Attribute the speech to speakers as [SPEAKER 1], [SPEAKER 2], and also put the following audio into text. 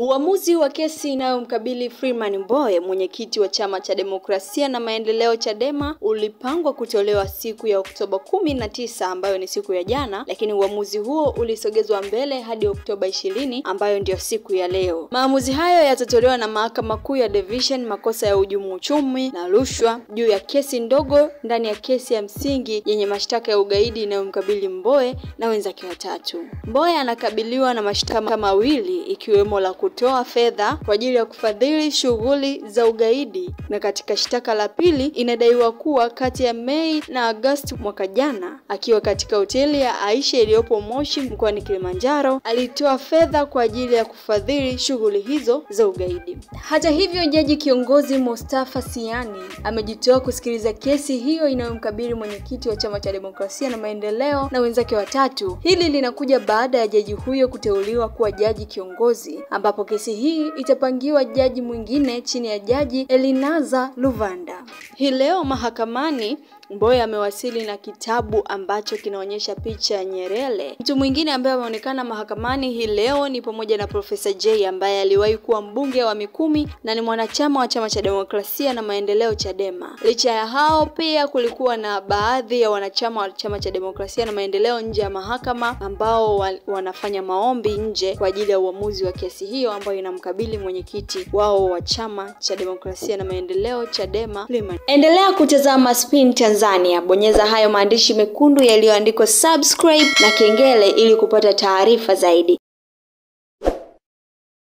[SPEAKER 1] Uamuzi wa kesi inayomkabili Freeman Mbowe, mwenyekiti wa chama cha demokrasia na maendeleo Chadema, ulipangwa kutolewa siku ya Oktoba kumi na tisa ambayo ni siku ya jana, lakini uamuzi huo ulisogezwa mbele hadi Oktoba ishirini ambayo ndiyo siku ya leo. Maamuzi hayo yatatolewa na Mahakama Kuu ya Division makosa ya uhujumu uchumi na rushwa juu ya kesi ndogo ndani ya kesi ya msingi yenye mashtaka ya ugaidi inayomkabili Mbowe na wenzake watatu. Mbowe anakabiliwa na mashtaka mawili ikiwemo la kutoa fedha kwa ajili ya kufadhili shughuli za ugaidi, na katika shtaka la pili inadaiwa kuwa kati ya Mei na Agosti mwaka jana, akiwa katika hoteli ya Aisha iliyopo Moshi mkoani Kilimanjaro, alitoa fedha kwa ajili ya kufadhili shughuli hizo za ugaidi. Hata hivyo, jaji kiongozi Mustafa Siani amejitoa kusikiliza kesi hiyo inayomkabili mwenyekiti wa chama cha demokrasia na maendeleo na wenzake watatu. Hili linakuja baada ya jaji huyo kuteuliwa kuwa jaji kiongozi ambapo kesi hii itapangiwa jaji mwingine chini ya jaji Elinaza Luvanda. Hii leo mahakamani Mbowe amewasili na kitabu ambacho kinaonyesha picha ya Nyerere. Mtu mwingine ambaye ameonekana mahakamani hii leo ni pamoja na Profesa Jay ambaye aliwahi kuwa mbunge wa Mikumi na ni mwanachama wa chama cha demokrasia na maendeleo Chadema. Licha ya hao, pia kulikuwa na baadhi ya wanachama wa chama cha demokrasia na maendeleo nje ya mahakama ambao wa, wanafanya maombi nje kwa ajili ya uamuzi wa kesi hiyo ambayo inamkabili mwenyekiti wao wa chama cha demokrasia na maendeleo Chadema Freeman. Endelea kutazama Spin Tanzania. Bonyeza hayo maandishi mekundu yaliyoandikwa subscribe na kengele ili kupata taarifa zaidi.